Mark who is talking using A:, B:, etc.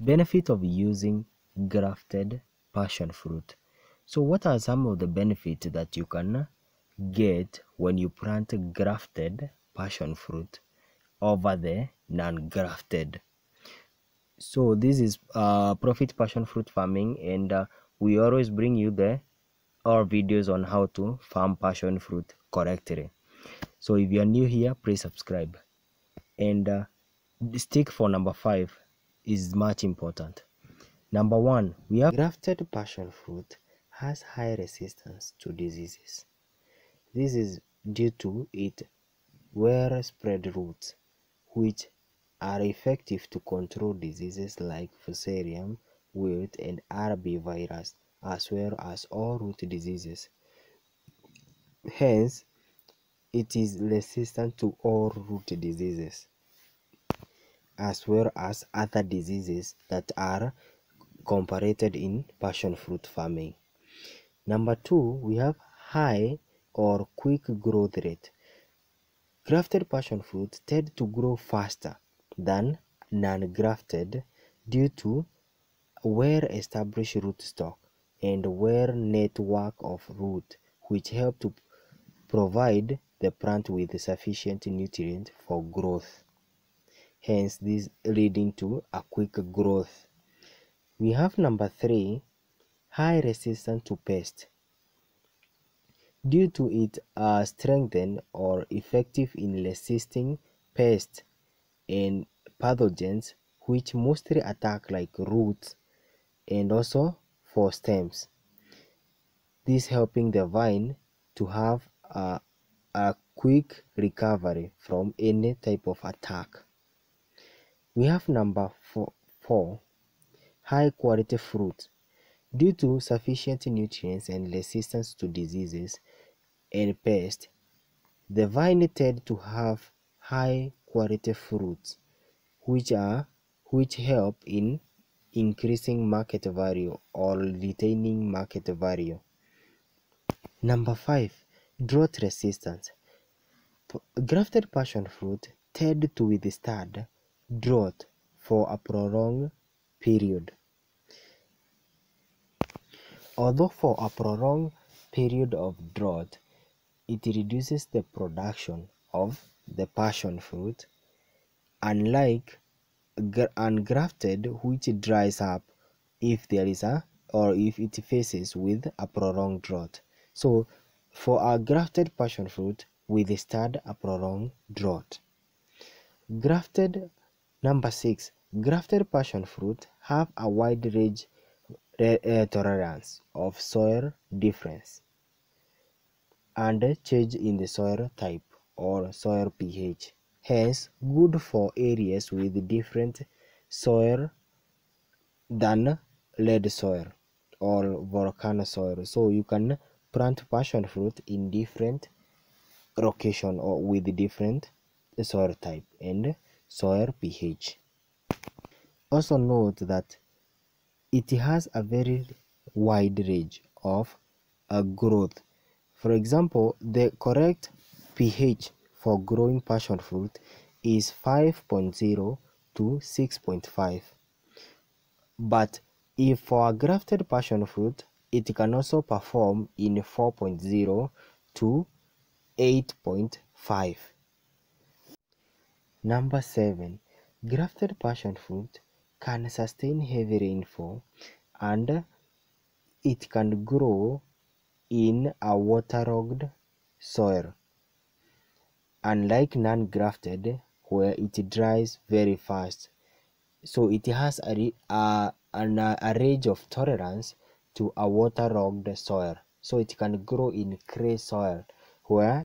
A: benefit of using grafted passion fruit. So what are some of the benefits that you can get when you plant grafted passion fruit over the non-grafted? So this is uh, profit passion fruit farming and uh, we always bring you the our videos on how to farm passion fruit correctly. So if you are new here please subscribe. And uh, stick for number five is much important. Number one we have grafted passion fruit has high resistance to diseases. This is due to its well spread roots which are effective to control diseases like fusarium wilt and rb virus as well as all root diseases. Hence it is resistant to all root diseases as well as other diseases that are comparated in passion fruit farming. Number two, we have high or quick growth rate. Grafted passion fruit tend to grow faster than non-grafted due to well-established rootstock and well network of root which help to provide the plant with sufficient nutrient for growth hence this leading to a quick growth. We have number three high resistance to pest. Due to it uh, strengthened or effective in resisting pests and pathogens which mostly attack like roots and also for stems. This helping the vine to have a, a quick recovery from any type of attack we have number four, four high quality fruit. Due to sufficient nutrients and resistance to diseases and pests, the vine tend to have high quality fruits, which are which help in increasing market value or retaining market value. Number five, drought resistance. Grafted passion fruit tend to withstand drought for a prolonged period. Although for a prolonged period of drought, it reduces the production of the passion fruit, unlike ungrafted which dries up if there is a or if it faces with a prolonged drought. So for a grafted passion fruit, withstand a prolonged drought. Grafted Number 6. Grafted passion fruit have a wide range uh, tolerance of soil difference and change in the soil type or soil pH. Hence, good for areas with different soil than lead soil or volcano soil. So you can plant passion fruit in different location or with different soil type and soil pH. Also note that it has a very wide range of uh, growth. For example, the correct pH for growing passion fruit is 5.0 to 6.5. But if for a grafted passion fruit, it can also perform in 4.0 to 8.5. Number 7. Grafted passion fruit can sustain heavy rainfall and it can grow in a waterlogged soil. Unlike non-grafted where it dries very fast. So it has a, a, a range of tolerance to a waterlogged soil. So it can grow in clay soil where